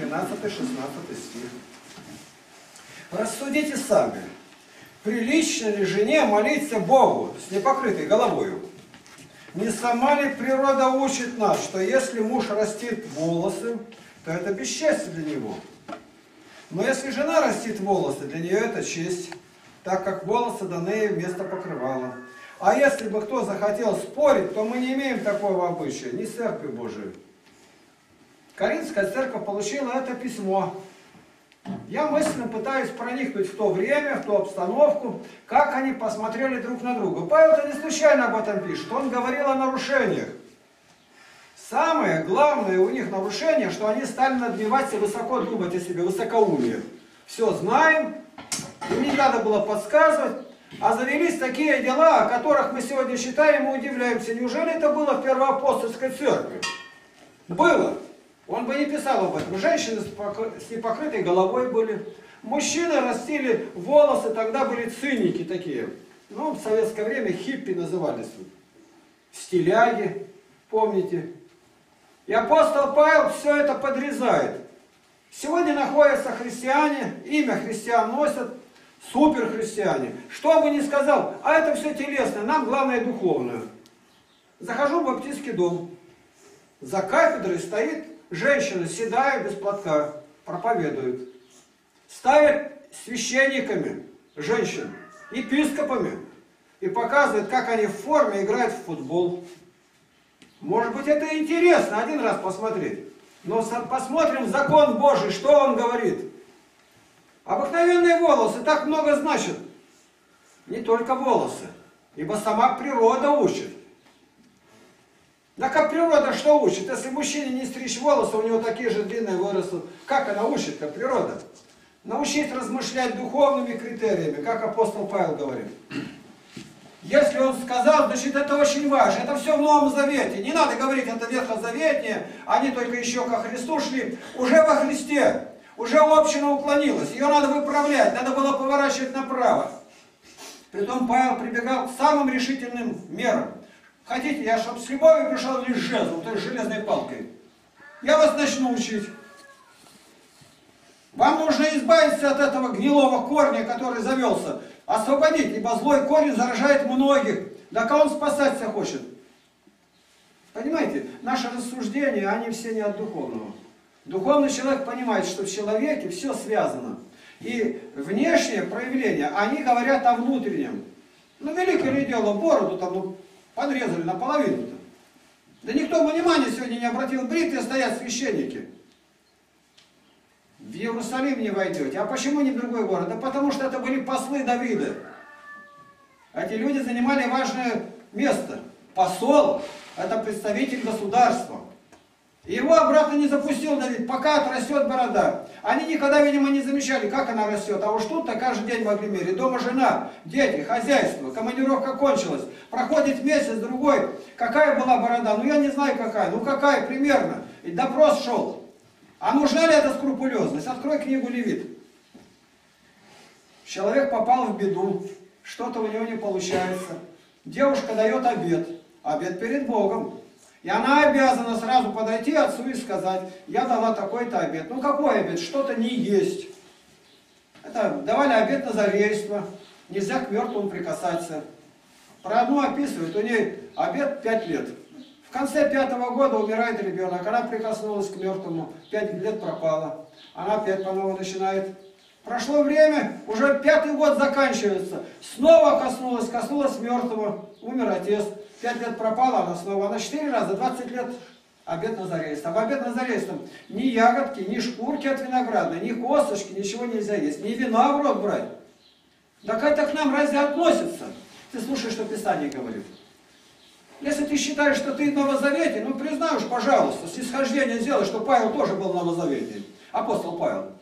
13-16 стих. Рассудите сами, прилично ли жене молиться Богу с непокрытой головою? Не сама ли природа учит нас, что если муж растит волосы, то это бесчестье для него? Но если жена растит волосы, для нее это честь, так как волосы даны ей вместо покрывала. А если бы кто захотел спорить, то мы не имеем такого обычая, ни церкви Божией. Каринская церковь получила это письмо. Я мысленно пытаюсь проникнуть в то время, в ту обстановку, как они посмотрели друг на друга. Павел-то не случайно об этом пишет, он говорил о нарушениях. Самое главное у них нарушение, что они стали надмевать высоко думать о себе, высокоумие. Все знаем, им не надо было подсказывать, а завелись такие дела, о которых мы сегодня считаем и удивляемся. Неужели это было в первоапостольской церкви? Было. Он бы не писал об этом. Женщины с непокрытой головой были. Мужчины растили волосы, тогда были циники такие. Ну, в советское время хиппи назывались. Стиляги, помните? И апостол Павел все это подрезает. Сегодня находятся христиане, имя христиан носят, суперхристиане. Что бы ни сказал, а это все телесное, нам главное духовное. Захожу в баптистский дом. За кафедрой стоит женщина, седая, без платка, проповедует. Ставят священниками женщин, епископами. И показывает, как они в форме играют в футбол. Может быть, это интересно один раз посмотреть. Но посмотрим закон Божий, что он говорит. Обыкновенные волосы так много значат. Не только волосы, ибо сама природа учит. Да как природа что учит? Если мужчине не стричь волосы, у него такие же длинные вырастут. Как она учит, как природа? Научить размышлять духовными критериями, как апостол Павел говорит. Если он сказал, значит это очень важно. Это все в Новом Завете. Не надо говорить, это Ветхозаветнее, они только еще ко Христу шли. Уже во Христе. Уже община уклонилась. Ее надо выправлять, надо было поворачивать направо. Притом Павел прибегал к самым решительным мерам. Хотите, я чтобы с любовью пришел лишь жезлом, то есть железной палкой. Я вас начну учить. Вам нужно избавиться от этого гнилого корня, который завелся. Освободить, ибо злой корень заражает многих. Да кого он спасаться хочет? Понимаете, наши рассуждения, они все не от духовного. Духовный человек понимает, что в человеке все связано. И внешние проявления, они говорят о внутреннем. Ну, великое ли дело, бороду там ну, подрезали наполовину-то. Да никто внимания сегодня не обратил, бритые стоят священники. В Иерусалим не войдете. А почему не в другой город? Да потому что это были послы Давида. Эти люди занимали важное место. Посол – это представитель государства. Его обратно не запустил Давид, пока отрастет борода. Они никогда, видимо, не замечали, как она растет. А уж тут-то каждый день могли мерить. Дома жена, дети, хозяйство, командировка кончилась. Проходит месяц, другой. Какая была борода? Ну, я не знаю, какая. Ну, какая примерно. И допрос шел. А нужна ли эта скрупулезность? Открой книгу Левит. Человек попал в беду. Что-то у него не получается. Девушка дает обед. Обед перед Богом. И она обязана сразу подойти отцу и сказать, я дала такой-то обед. Ну какой обед? Что-то не есть. Это давали обед на зарейство. Нельзя к мертвому прикасаться. Про одну описывают, у нее обед 5 лет. В конце пятого года умирает ребенок, она прикоснулась к мертвому, 5 лет пропала. Она опять по новому начинает. Прошло время, уже пятый год заканчивается. Снова коснулась, коснулась мертвого, умер отец. Пять лет пропала она снова, она четыре раза, 20 лет обед назарейством. В обед назарейством ни ягодки, ни шкурки от винограда, ни косточки, ничего нельзя есть, ни вина в рот брать. Как это к нам разве относится? Ты слушай, что Писание говорит. Если ты считаешь, что ты новозаветий, ну признай уж, пожалуйста, снисхождение сделай, что Павел тоже был новозаветий, апостол Павел.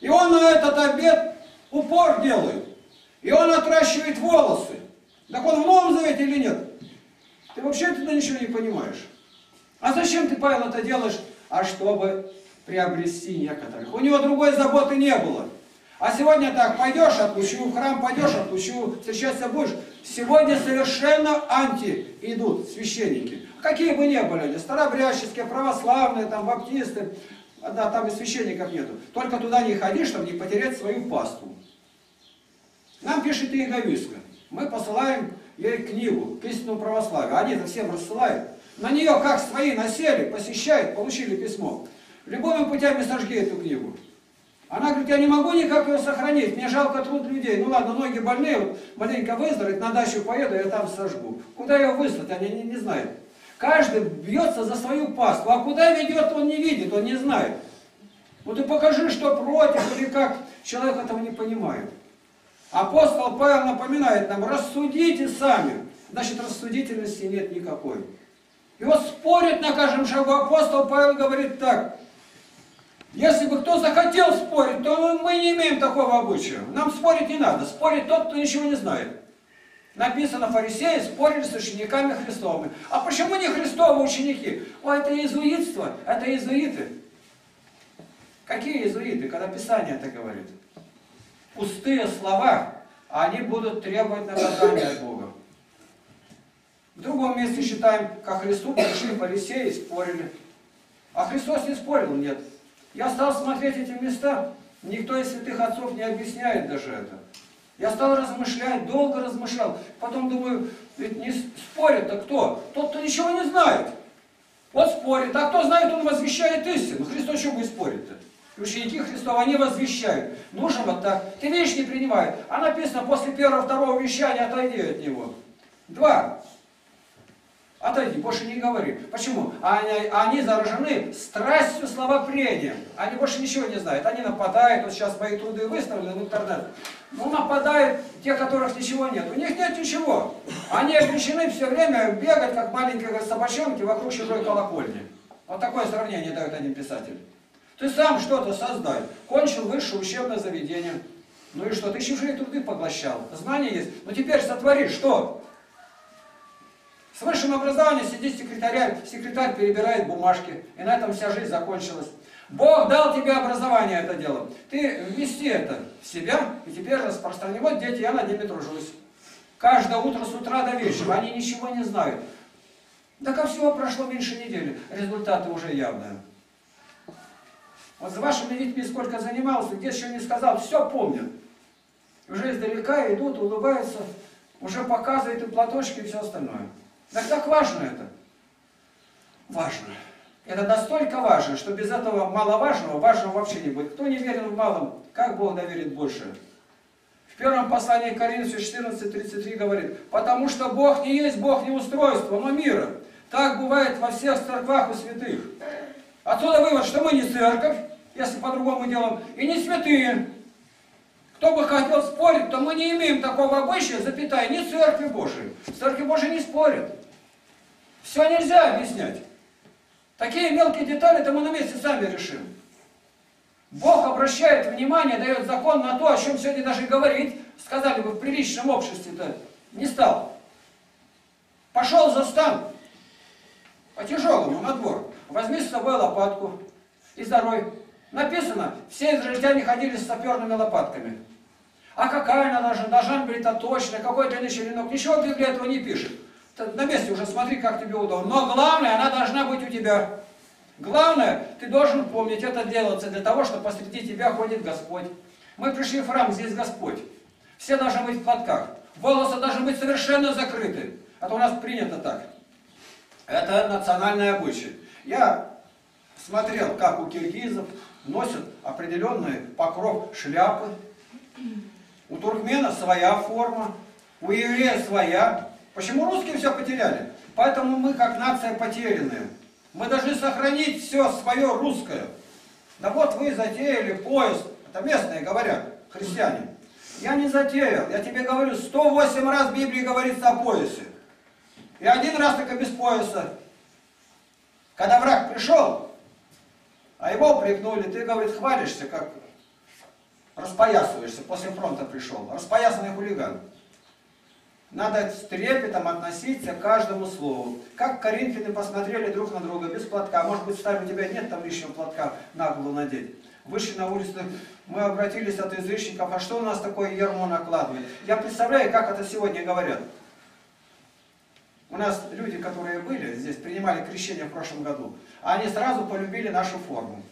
И он на этот обед упор делает. И он отращивает волосы. Так он в Новом Завете или нет? Ты вообще туда ничего не понимаешь. А зачем ты, Павел, это делаешь? А чтобы приобрести некоторых. У него другой заботы не было. А сегодня так, пойдешь, отпущу, в храм пойдешь, отпущу, встречаться будешь. Сегодня совершенно анти идут священники. Какие бы ни были они, православные, там, баптисты, да, там и священников нету. Только туда не ходи, чтобы не потерять свою пасту. Нам пишет Иеговистка. Мы посылаем ей книгу к истинному православию. Они-то всем рассылают. На нее как свои насели, посещают, получили письмо. Любыми путями сожги эту книгу. Она говорит, я не могу никак ее сохранить, мне жалко труд людей. Ну ладно, ноги больные, вот маленько выздороветь, на дачу поеду, я там сожгу. Куда ее выслать, они не, не знают. Каждый бьется за свою пасту, а куда ведет, он не видит, он не знает. Вот и покажи, что против или как. Человек этого не понимает. Апостол Павел напоминает нам, рассудите сами. Значит, рассудительности нет никакой. И вот спорит на каждом шагу. Апостол Павел говорит так. Если бы кто захотел спорить, то мы не имеем такого обычая. Нам спорить не надо. Спорит тот, кто ничего не знает. Написано, фарисеи спорили с учениками Христовыми. А почему не Христовы ученики? О, это иезуитство, это иезуиты. Какие иезуиты, когда Писание это говорит? Пустые слова, они будут требовать наказания от Бога. В другом месте считаем, как Христу пришли фарисеи и спорили. А Христос не спорил, нет. Я стал смотреть эти места, никто из святых отцов не объясняет даже это. Я стал размышлять, долго размышлял. Потом думаю, ведь не спорит-то кто? Тот, кто ничего не знает. Вот спорит. А кто знает, он возвещает истину. Христос что будет спорить-то? Ученики Христова, они возвещают. Нужно вот так. Ты вещь не принимает. А написано, после первого, второго вещания отойди от него. Два. Отойди, больше не говори. Почему? Они, они заражены страстью словопрением. Они больше ничего не знают. Они нападают. Вот сейчас мои труды выставлены в интернет. Ну, нападают те, которых ничего нет. У них нет ничего. Они обречены все время бегать, как маленькие собачонки, вокруг чужой колокольни. Вот такое сравнение дает один писатель. Ты сам что-то создай. Кончил высшее учебное заведение. Ну и что? Ты чужие труды поглощал. Знания есть. Но теперь сотвори что? С высшим образованием сидит секретарь, секретарь перебирает бумажки, и на этом вся жизнь закончилась. Бог дал тебе образование это дело. Ты вмести это в себя, и теперь распространи. Вот дети, я над ними тружусь. Каждое утро с утра до вечера, они ничего не знают. Да ко всего прошло меньше недели, результаты уже явные. Вот с вашими детьми сколько занимался, где еще не сказал, все помнят. Уже издалека идут, улыбаются, уже показывают и платочки, и все остальное. Так как важно это? Важно. Это настолько важно, что без этого маловажного, важного вообще не будет. Кто не верен в малом, как Бог доверит больше? В первом послании к Коринфянам 14.33 говорит, потому что Бог не есть Бог не устройства, но мира. Так бывает во всех церквах у святых. Отсюда вывод, что мы не церковь, если по-другому делаем, и не святые. Кто бы хотел спорить, то мы не имеем такого обычая, запятая, не церкви Божией. В церкви Божией не спорят. Все нельзя объяснять. Такие мелкие детали, то мы на месте сами решим. Бог обращает внимание, дает закон на то, о чем сегодня даже говорить, сказали бы, в приличном обществе-то не стал. Пошел за стан, по-тяжелому, на двор. Возьми с собой лопатку и здоровье. Написано, все израильтяне ходили с саперными лопатками. А какая она должна, должна быть это точно, какой длины черенок, ничего в Библии этого не пишет. На месте уже смотри, как тебе удобно. Но главное, она должна быть у тебя. Главное, ты должен помнить, это делается для того, что посреди тебя ходит Господь. Мы пришли в храм, здесь Господь. Все должны быть в платках. Волосы должны быть совершенно закрыты. А то у нас принято так. Это национальное обычай. Я смотрел, как у киргизов, носят определенный покров шляпы. У туркмена своя форма, у еврея своя. Почему русские все потеряли? Поэтому мы как нация потерянные. Мы должны сохранить все свое русское. Да вот вы затеяли поезд, это местные говорят, христиане. Я не затеял, я тебе говорю, 108 раз в Библии говорится о поясе. И один раз только без пояса. Когда враг пришел, а его упрекнули, ты, говорит, хвалишься, как распоясываешься, после фронта пришел. Распоясанный хулиган. Надо с трепетом относиться к каждому слову. Как коринфяне посмотрели друг на друга без платка. Может быть, старый у тебя нет там лишнего платка на надеть. Вышли на улицу, мы обратились от язычников, а что у нас такое ермо накладывает? Я представляю, как это сегодня говорят. У нас люди, которые были здесь, принимали крещение в прошлом году, они сразу полюбили нашу форму.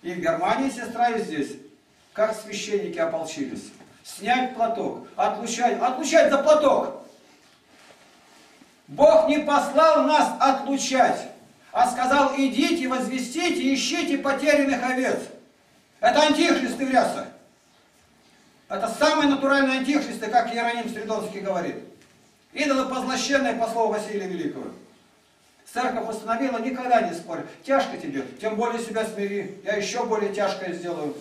И в Германии, сестра, и здесь. Как священники ополчились. Снять платок, отлучать, отлучать за платок. Бог не послал нас отлучать, а сказал, идите, возвестите, ищите потерянных овец. Это антихрист и вряса. Это самый натуральный антихрист, как Иероним Средонский говорит. Идолы позлощенные по слову Василия Великого. Церковь установила, никогда не спорь. Тяжко тебе, тем более себя смири. Я еще более тяжкое сделаю.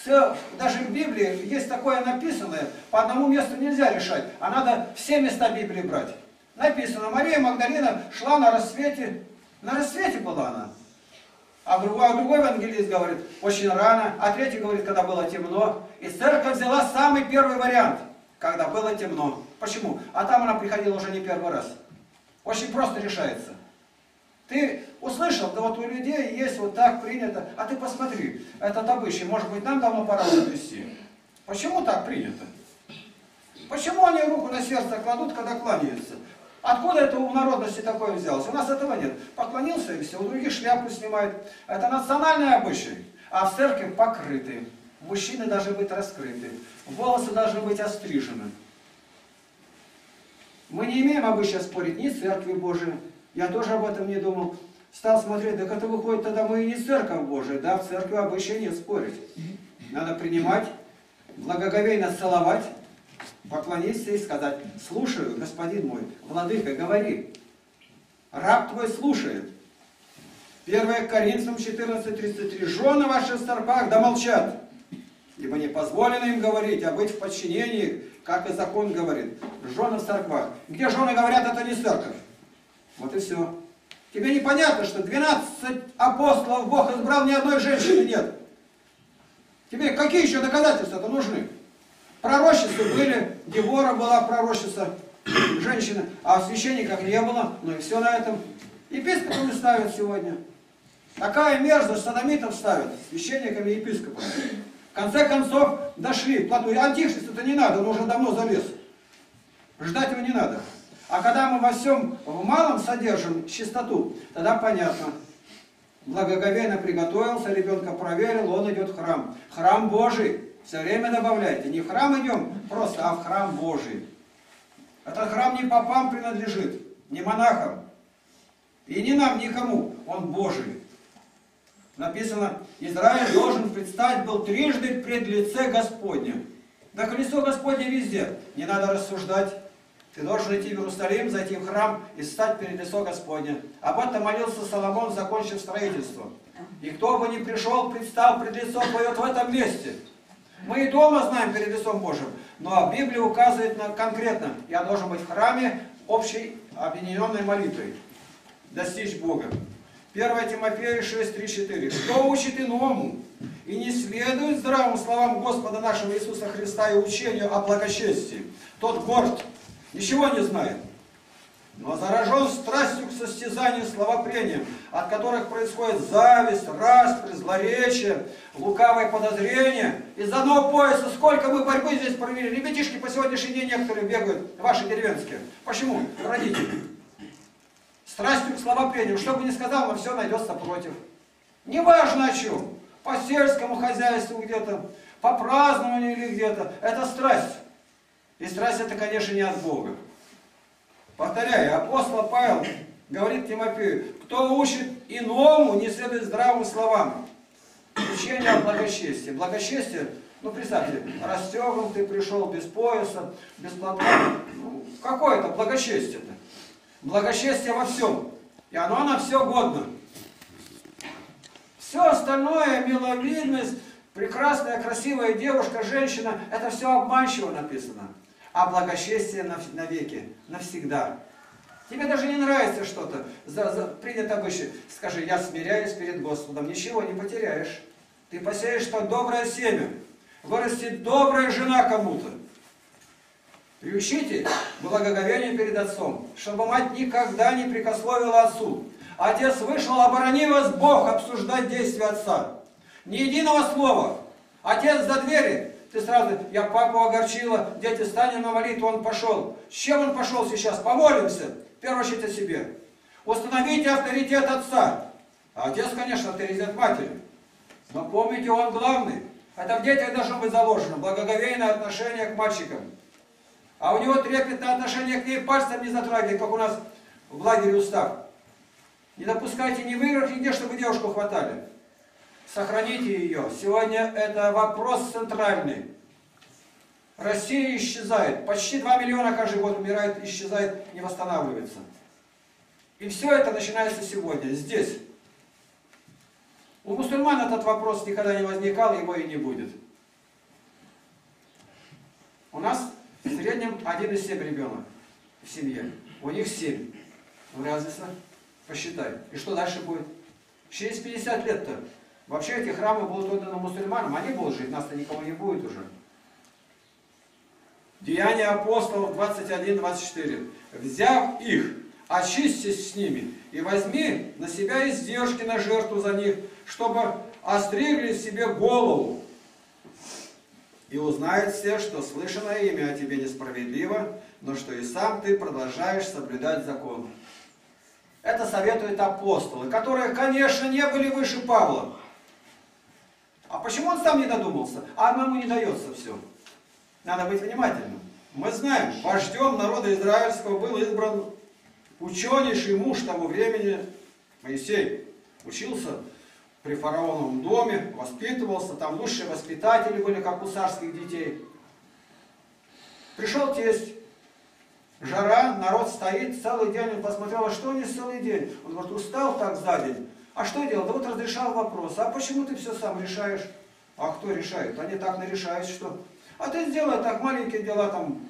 Все, даже в Библии есть такое написанное, по одному месту нельзя решать, а надо все места Библии брать. Написано, Мария Магдалина шла на рассвете, на рассвете была она. А другой, а другой евангелист говорит, очень рано, а третий говорит, когда было темно. И церковь взяла самый первый вариант, когда было темно. Почему? А там она приходила уже не первый раз. Очень просто решается. Ты услышал, да вот у людей есть вот так принято, а ты посмотри, этот обычай, может быть, нам давно пора завести. Почему так принято? Почему они руку на сердце кладут, когда кланяются? Откуда это у народности такое взялось? У нас этого нет. Поклонился и все, у других шляпу снимают. Это национальный обычай. А в церкви покрыты. Мужчины должны быть раскрыты. Волосы должны быть острижены. Мы не имеем обычая спорить ни с церкви Божией. Я тоже об этом не думал. Стал смотреть, так это выходит, тогда мы и не церковь Божия. Да, в церкви нет спорить. Надо принимать, благоговейно целовать, поклониться и сказать, слушаю, господин мой, владыка, говори. Раб твой слушает. 1 Коринфянам 14.33. Жены ваши в церквах да молчат, ибо не позволено им говорить, а быть в подчинении, как и закон говорит. Жены в церквах. Где жены говорят, это не церковь. Вот и все. Тебе непонятно, что 12 апостолов Бог избрал, ни одной женщины нет. Тебе какие еще доказательства-то нужны? Пророчества были, Девора была пророчица, женщина, а священников не было, ну и все на этом. Епископами ставят сегодня. Такая мерзость садомитов ставят, священниками и епископами. В конце концов дошли, плату. Антихрист это не надо, он уже давно залез. Ждать его не надо. А когда мы во всем в малом содержим чистоту, тогда понятно. Благоговейно приготовился, ребенка проверил, он идет в храм. Храм Божий. Все время добавляйте. Не в храм идем просто, а в храм Божий. Этот храм не попам принадлежит, не монахам. И не нам, никому. Он Божий. Написано, Израиль должен предстать был трижды пред лице Господнем. На колесо Господне везде. Не надо рассуждать. Ты должен идти в Иерусалим, зайти в храм и стать перед лицо Господне. Об этом молился Соломон, закончив строительство. И кто бы ни пришел, предстал пред лицо Твое в этом месте. Мы и дома знаем перед лицом Божьим, но Библия указывает на конкретно, я должен быть в храме общей объединенной молитвой, достичь Бога. 1 Тимофея 6, 3, 4. Кто учит иному и не следует здравым словам Господа нашего Иисуса Христа и учению о благочестии, тот горд, ничего не знает, но заражен страстью к состязанию словопрением, от которых происходит зависть, распри, злоречие, лукавое подозрение. Из одного пояса сколько мы борьбы здесь провели. Ребятишки по сегодняшний день некоторые бегают, ваши деревенские. Почему? Родители. Страстью к словопрению. Что бы ни сказал, но все найдется против. Неважно о чем. По сельскому хозяйству где-то, по празднованию или где-то. Это страсть. И страсть это, конечно, не от Бога. Повторяю, апостол Павел говорит Тимофею, кто учит иному, не следует здравым словам. Учение о благочестии. Благочестие, ну представьте, расстегнут ты пришел без пояса, без платка. Ну, какое это благочестие-то? Благочестие во всем. И оно на все годно. Все остальное, миловидность, прекрасная, красивая девушка, женщина, это все обманчиво написано а благочестие навеки, навсегда. Тебе даже не нравится что-то, за, за, принято обычно, скажи, я смиряюсь перед Господом, ничего не потеряешь. Ты посеешь что доброе семя, вырастет добрая жена кому-то. Приучите благоговение перед отцом, чтобы мать никогда не прикословила отцу. Отец вышел, оборони вас Бог, обсуждать действия отца. Ни единого слова. Отец за двери, ты сразу, я папу огорчила, дети, станем на молитву, он пошел. С чем он пошел сейчас? Помолимся. В первую очередь о себе. Установите авторитет отца. А отец, конечно, авторитет матери. Но помните, он главный. Это в детях должно быть заложено. Благоговейное отношение к мальчикам. А у него трепетное отношение к ней пальцем не затрагивает, как у нас в лагере устав. Не допускайте ни в нигде, чтобы девушку хватали. Сохраните ее. Сегодня это вопрос центральный. Россия исчезает. Почти 2 миллиона каждый год умирает, исчезает, не восстанавливается. И все это начинается сегодня, здесь. У мусульман этот вопрос никогда не возникал, его и не будет. У нас в среднем 1,7 ребенок в семье. У них 7. Ну, разница. Посчитай. И что дальше будет? Через 50 лет-то. Вообще эти храмы будут отданы мусульманам, они будут жить, нас-то никого не будет уже. Деяния апостолов 21-24. Взяв их, очистись с ними и возьми на себя издержки на жертву за них, чтобы остригли себе голову. И узнают все, что слышанное имя о тебе несправедливо, но что и сам ты продолжаешь соблюдать закон. Это советуют апостолы, которые, конечно, не были выше Павла. А почему он сам не додумался? А одному не дается все. Надо быть внимательным. Мы знаем, вождем народа израильского был избран ученейший муж того времени, Моисей. Учился при фараоновом доме, воспитывался, там лучшие воспитатели были, как у царских детей. Пришел тесть, жара, народ стоит, целый день, он посмотрел, а что они целый день? Он говорит, устал так за день. А что делал? Да вот разрешал вопрос. А почему ты все сам решаешь? А кто решает? Они так нарешают, что... А ты сделай так, маленькие дела там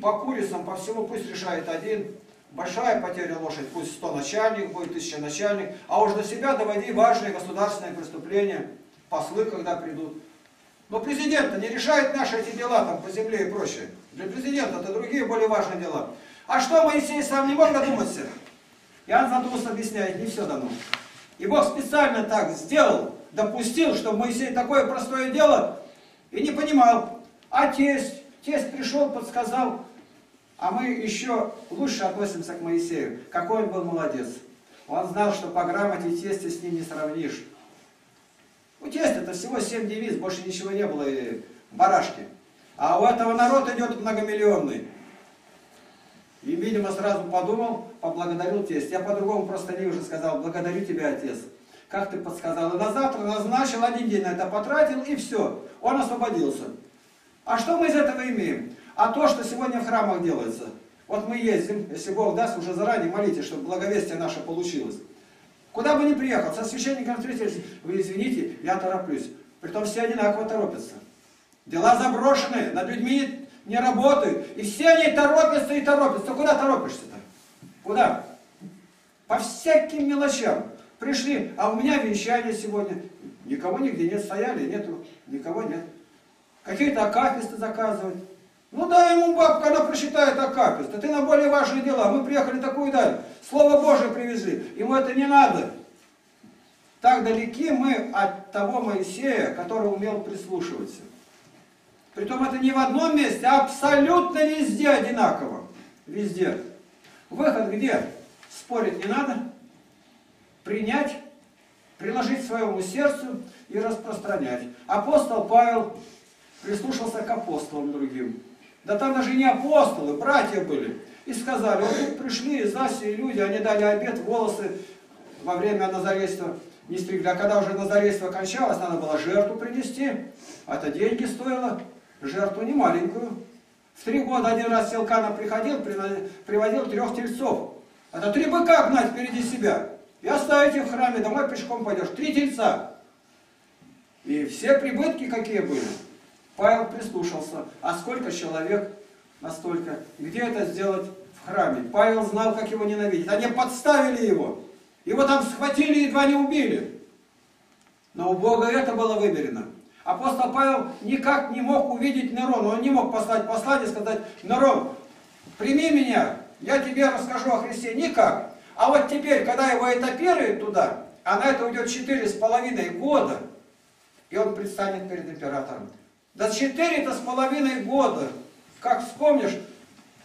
по курицам, по всему, пусть решает один. Большая потеря лошадь, пусть 100 начальник будет, 1000 начальник. А уж на себя доводи важные государственные преступления, послы, когда придут. Но президент не решает наши эти дела там по земле и прочее. Для президента это другие более важные дела. А что Моисей сам не мог додуматься? Иоанн Златоуст объясняет, не все дано. И Бог специально так сделал, допустил, что Моисей такое простое дело и не понимал. А тесть, тесть пришел, подсказал, а мы еще лучше относимся к Моисею. Какой он был молодец. Он знал, что по грамоте тесте с ним не сравнишь. У теста это всего 7 девиз, больше ничего не было, и барашки. А у этого народ идет многомиллионный. И, видимо, сразу подумал, поблагодарил тесть. Я по-другому просто не уже сказал, благодарю тебя, отец. Как ты подсказал? И на завтра назначил, один день на это потратил, и все. Он освободился. А что мы из этого имеем? А то, что сегодня в храмах делается. Вот мы ездим, если Бог даст, уже заранее молитесь, чтобы благовестие наше получилось. Куда бы ни приехал, со священником встретились, вы извините, я тороплюсь. Притом все одинаково торопятся. Дела заброшены, над людьми не работают. И все они торопятся и торопятся. Куда торопишься-то? Куда? По всяким мелочам. Пришли, а у меня венчание сегодня. Никого нигде нет, стояли, нету, никого нет. Какие-то акафисты заказывают. Ну дай ему бабка, она просчитает акафист. А ты на более важные дела. Мы приехали такую даль. Слово Божие привезли. Ему это не надо. Так далеки мы от того Моисея, который умел прислушиваться. Притом это не в одном месте, а абсолютно везде одинаково. Везде. Выход где? Спорить не надо. Принять, приложить своему сердцу и распространять. Апостол Павел прислушался к апостолам другим. Да там даже не апостолы, братья были. И сказали, вот пришли из Асии люди, они дали обед, волосы во время Назарейства не стригли. А когда уже Назарейство кончалось, надо было жертву принести. А это деньги стоило жертву не маленькую. В три года один раз Селкана приходил, приводил трех тельцов. Это три быка гнать впереди себя. И оставить их в храме, домой пешком пойдешь. Три тельца. И все прибытки какие были. Павел прислушался. А сколько человек? Настолько. Где это сделать в храме? Павел знал, как его ненавидеть. Они подставили его. Его там схватили и едва не убили. Но у Бога это было вымерено. Апостол Павел никак не мог увидеть Нерона. Он не мог послать послание и сказать, Нерон, прими меня, я тебе расскажу о Христе. Никак. А вот теперь, когда его этапируют туда, а на это уйдет четыре с половиной года, и он предстанет перед императором. Да четыре-то с половиной года, как вспомнишь,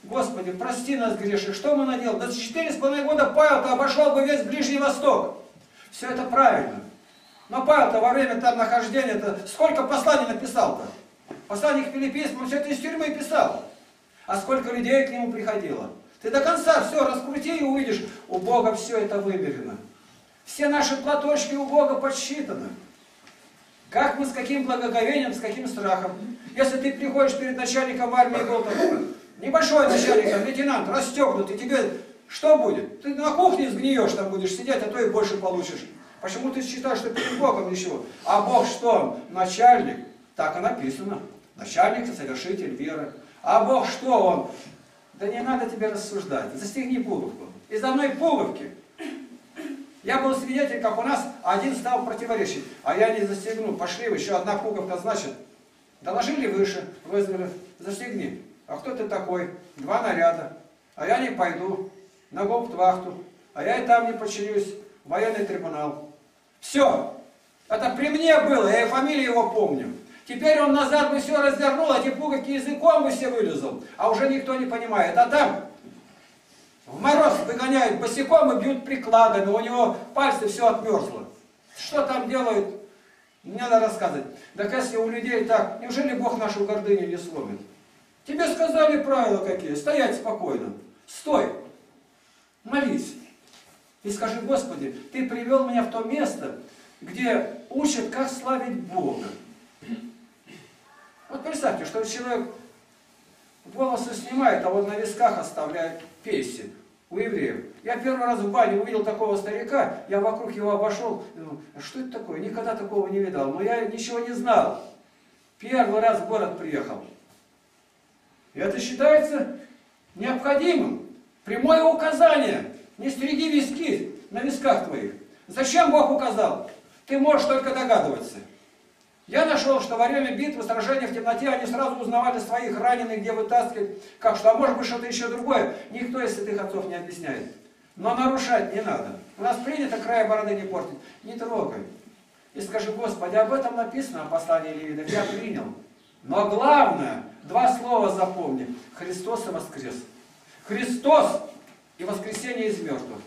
Господи, прости нас греши, что мы наделали? Да четыре с половиной года Павел-то обошел бы весь Ближний Восток. Все это правильно. Но Павел-то во время там нахождения, -то, сколько посланий написал-то? Послание к Филиппийцам, он все это из тюрьмы писал. А сколько людей к нему приходило? Ты до конца все раскрути и увидишь, у Бога все это вымерено. Все наши платочки у Бога подсчитаны. Как мы, с каким благоговением, с каким страхом. Если ты приходишь перед начальником армии, такой, небольшой начальник, лейтенант, расстегнутый, тебе что будет? Ты на кухне сгниешь, там будешь сидеть, а то и больше получишь. Почему ты считаешь, что перед Богом ничего? А Бог что? Начальник. Так и написано. Начальник – совершитель веры. А Бог что Он? Да не надо тебе рассуждать. Застегни пуговку. Из одной пуговки. Я был свидетель, как у нас один стал противоречить. А я не застегну. Пошли, еще одна пуговка, значит. Доложили выше, вызвали. Застегни. А кто ты такой? Два наряда. А я не пойду на гауптвахту. А я и там не подчинюсь. Военный трибунал. Все. Это при мне было, я и фамилию его помню. Теперь он назад бы все развернул, а эти пуговки языком бы все вылезал. А уже никто не понимает. А там в мороз выгоняют босиком и бьют прикладами. У него пальцы все отмерзло. Что там делают? Не надо рассказывать. Так если у людей так, неужели Бог нашу гордыню не сломит? Тебе сказали правила какие. Стоять спокойно. Стой. Молись. И скажи, Господи, Ты привел меня в то место, где учат, как славить Бога. Вот представьте, что человек волосы снимает, а вот на висках оставляет песен у евреев. Я первый раз в бане увидел такого старика, я вокруг его обошел, думаю, а что это такое? Никогда такого не видал, но я ничего не знал. Первый раз в город приехал. И это считается необходимым. Прямое указание. Не стриги виски на висках твоих. Зачем Бог указал? Ты можешь только догадываться. Я нашел, что во время битвы, сражения в темноте, они сразу узнавали своих раненых, где вытаскивать, как что, а может быть что-то еще другое. Никто из святых отцов не объясняет. Но нарушать не надо. У нас принято края бороды не портить. Не трогай. И скажи, Господи, об этом написано о послании Левидов, я принял. Но главное, два слова запомни. Христос и воскрес. Христос и воскресение из мертвых.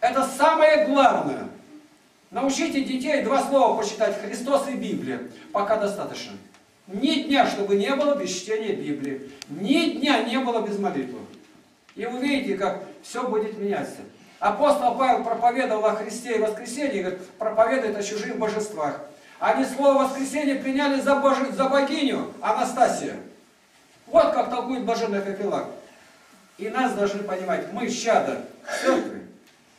Это самое главное. Научите детей два слова почитать Христос и Библия. Пока достаточно. Ни дня, чтобы не было без чтения Библии. Ни дня не было без молитвы. И увидите, как все будет меняться. Апостол Павел проповедовал о Христе и воскресении, говорит, проповедует о чужих божествах. Они слово воскресенье приняли за, божи, за богиню Анастасия. Вот как толкует блаженный Капеллак. И нас должны понимать, мы чада церкви,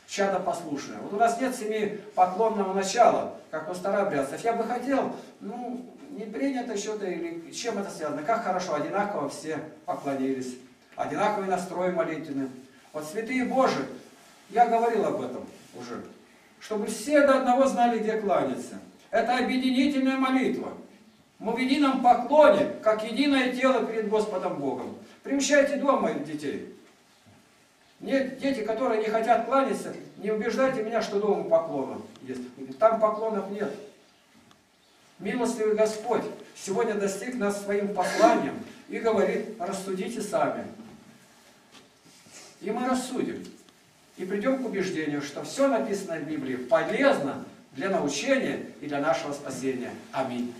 чадо послушное. Вот у нас нет семи поклонного начала, как у старообрядцев. Я бы хотел, ну, не принято что-то, или чем это связано. Как хорошо, одинаково все поклонились. Одинаковый настрой молитвенный. Вот святые Божии, я говорил об этом уже, чтобы все до одного знали, где кланяться. Это объединительная молитва. Мы в едином поклоне, как единое тело перед Господом Богом. Приучайте дома детей. Нет, дети, которые не хотят кланяться, не убеждайте меня, что дома поклонов есть. Там поклонов нет. Милостивый Господь сегодня достиг нас своим посланием и говорит, рассудите сами. И мы рассудим. И придем к убеждению, что все написанное в Библии полезно для научения и для нашего спасения. Аминь.